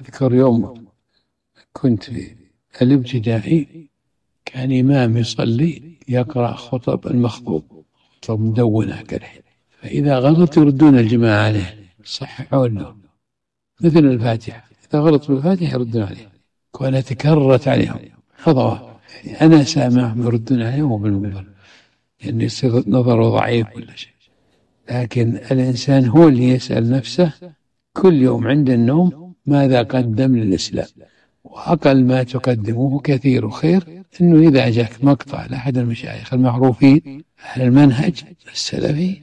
أذكر يوم كنت في الابتدائي كان إمام يصلي يقرأ خطب المخطوب خطب مدونة كذا فإذا غلط يردون الجماعة عليه يصححون له. مثل الفاتحة إذا غلط بالفاتحة يردون عليه. كونها تكررت عليهم. حفظوها يعني أنا سامعهم يردون عليهم بالمنبر يعني يصير نظره ضعيف ولا شيء. لكن الإنسان هو اللي يسأل نفسه كل يوم عند النوم ماذا قدم للإسلام؟ وأقل ما تقدموه كثير خير أنه إذا جاك مقطع لأحد المشايخ المعروفين أهل المنهج السلفي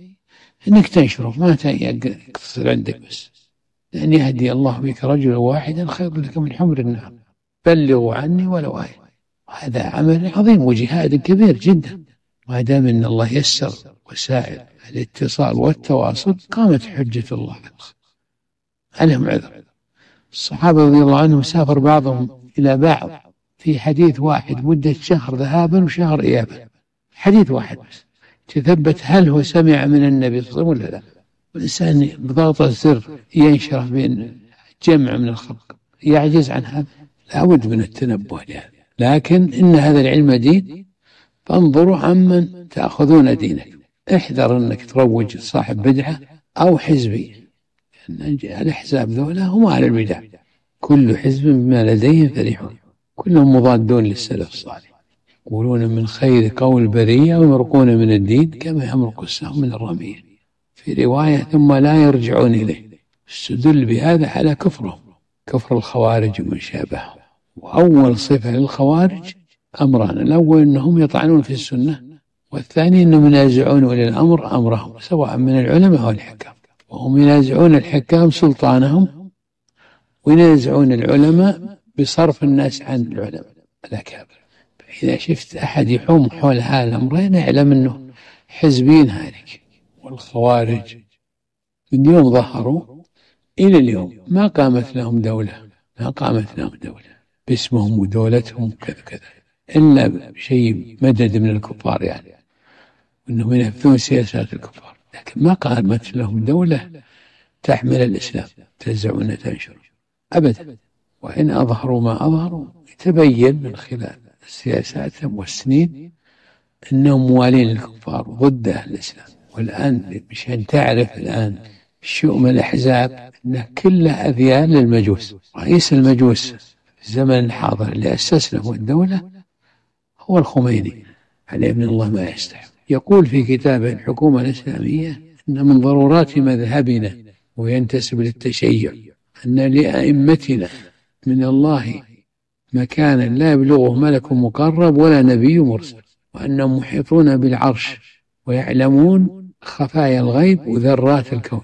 أنك تنشره ما يقتصر عندك بس. لأن يهدي الله بك رجلا واحدا خير لك من حمر النعم بلغوا عني ولو آية. هذا عمل عظيم وجهاد كبير جدا. ما دام أن الله يسر وسائل الاتصال والتواصل قامت حجة الله عليهم عذر؟ الصحابة رضي الله عنهم سافر بعضهم إلى بعض في حديث واحد مدة شهر ذهابا وشهر إيابا. حديث واحد بس تثبت هل هو سمع من النبي صلى الله عليه وسلم ولا لا. والإنسان بضغط الزر ينشرح بين جمع من الخلق يعجز عن هذا. لابد من التنبه لهذا. لكن إن هذا العلم دين فانظروا عمن تأخذون دينك. احذر أنك تروج صاحب بدعة أو حزبي. الأحزاب ذولا هم أهل البدع. كل حزب بما لديهم فرحون. كلهم مضادون للسلف الصالح. يقولون من خير قول البرية ويمرقون من الدين كما يمرق السهم من الرمية في رواية ثم لا يرجعون إليه. استدل بهذا على كفرهم. كفر الخوارج ومن شابههم وأول صفة للخوارج أمران. الأول أنهم يطعنون في السنة. والثاني أنهم ينازعون أولي الأمر أمرهم سواء من العلماء أو الحكام وهم ينازعون الحكام سلطانهم وينازعون العلماء بصرف الناس عن العلماء. الأكابر فإذا شفت أحد يحوم حول هذا الأمرين اعلم أنه حزبين هالك والخوارج من يوم ظهروا إلى اليوم. ما قامت لهم دولة ما قامت لهم دولة. باسمهم ودولتهم كذا كذا. إلا بشيء مدد من الكفار يعني. أنهم ينفذون سياسات الكفار. لكن ما قامت لهم دولة تحمل الإسلام تنزعون تنشر. أبدا. وإن أظهروا ما أظهروا يتبين من خلال سياساتهم والسنين أنهم موالين الكفار ضد أهل الإسلام. والآن مشان تعرف الآن شؤم الأحزاب أنه كله أذيال للمجوس رئيس المجوس في الزمن الحاضر اللي أسس له الدولة هو الخميني عليه من الله ما يستحق. يقول في كتابه الحكومة الإسلامية أن من ضرورات مذهبنا وينتسب للتشيع أن لأئمتنا من الله مكانا لا يبلغه ملك مقرب ولا نبي مرسل وأنهم محيطون بالعرش ويعلمون خفايا الغيب وذرات الكون.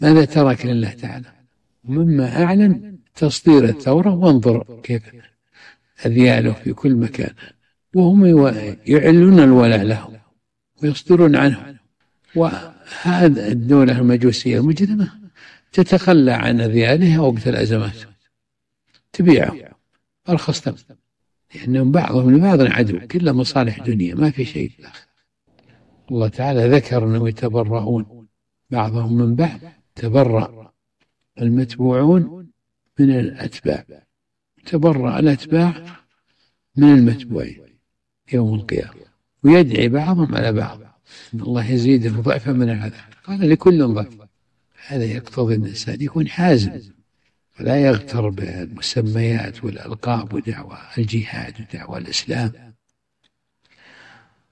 ماذا ترك لله تعالى؟ مما أعلن تصدير الثورة وانظر كيف أذياله في كل مكان. وهم يعلون الولاء لهم. ويصدرون عنه. وهذا الدولة المجوسية المجرمة تتخلى عن أذيالها وقت الأزمات. تبيعه أرخص ثمن لأنهم بعضهم لبعض عدو كله مصالح دنيا ما في شيء الآخر الله تعالى ذكر أنهم يتبرؤون. بعضهم من بعض تبرأ. المتبوعون من الأتباع. تبرأ الأتباع من المتبوعين يوم القيامة. ويدعي بعضهم على بعض. أن الله يزيدهم ضعفا من العذاب. قال لكل ضعف. هذا يقتضي الإنسان يكون حازم. ولا يغتر بالمسميات والألقاب ودعوى الجهاد ودعوى الإسلام.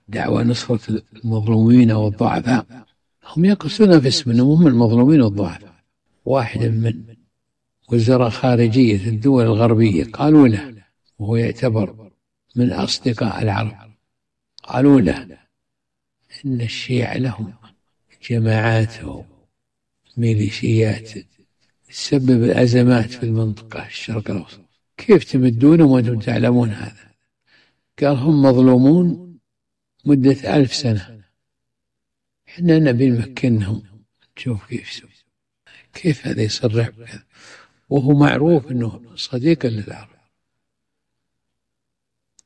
دعوى نصرة المظلومين والضعفاء. هم يقصدون في اسم هم المظلومين والضعفاء. واحد من وزراء خارجية الدول الغربية قالوا له وهو يعتبر من أصدقاء العرب. قالوا له إن الشيعة لهم جماعات وميليشيات تسبب الأزمات في المنطقة الشرق الأوسط. كيف تمدونهم وأنتم تعلمون هذا؟ قال هم مظلومون مدة ألف سنة. إحنا نبي نمكنهم. نشوف كيف سوي كيف هذا يصرح بكذا وهو معروف إنه صديق للعرب.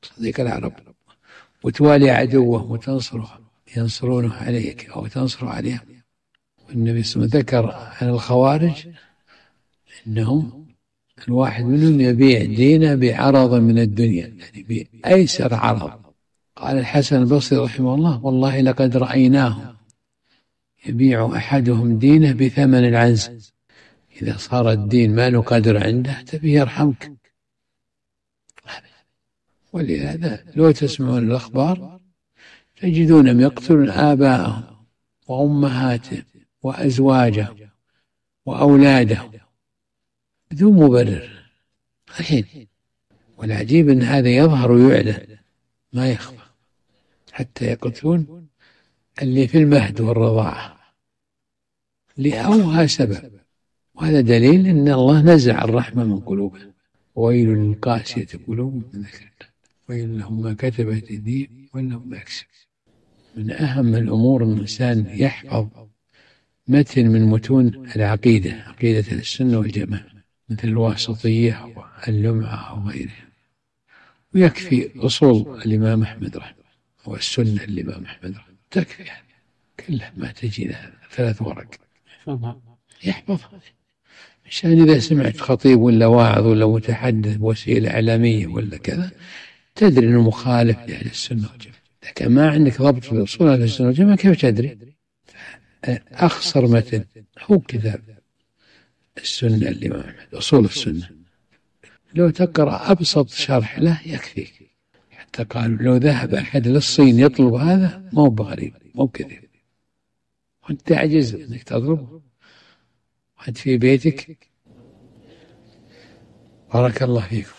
صديق العرب. وتوالي عدوه وتنصره ينصرونه عليك أو تنصر عليهم. والنبي صلى الله عليه وسلم ذكر عن الخوارج أنهم الواحد منهم يبيع دينه بعرض من الدنيا يعني بأيسر عرض. قال الحسن البصري رحمه الله والله لقد رأيناه يبيع أحدهم دينه بثمن العنز. إذا صار الدين ما له قدر عنده تبي يرحمك. ولهذا لو تسمعون الأخبار تجدونهم يقتلون آباءهم وأمهاتهم وأزواجهم وأولادهم بدون مبرر. الحين والعجيب أن هذا يظهر ويعلن ما يخفى. حتى يقتلون اللي في المهد والرضاعة لأوهى سبب. وهذا دليل أن الله نزع الرحمة من قلوبهم. ويل للقاسية قلوبهم من ذكر الله. ويل لهم ما كتبت أيديهم ولهم ما يكسب من أهم الأمور أن الإنسان يحفظ متن من متون العقيدة عقيدة السنة والجماعة مثل الواسطية واللمعة وغيرها ويكفي أصول الإمام أحمد رحمه والسنة الإمام أحمد رحمه تكفي كلها ما تجي لها. ثلاث ورق. يحفظها. عشان إذا سمعت خطيب ولا واعظ ولا متحدث بوسيلة إعلامية ولا كذا تدري أنه مخالف لأهل السنة والجماعة. لكن ما عندك ضبط لأصول أهل السنة والجماعة كيف تدري؟ أخصر متن هو كتاب السنة الإمام أحمد أصول السنة. لو تقرأ أبسط شرح له يكفيك. حتى قالوا لو ذهب أحد للصين يطلب هذا ما هو بغريب ما هو كذب. وأنت تعجز أنك تطلبه وأنت في بيتك. بارك الله فيكم.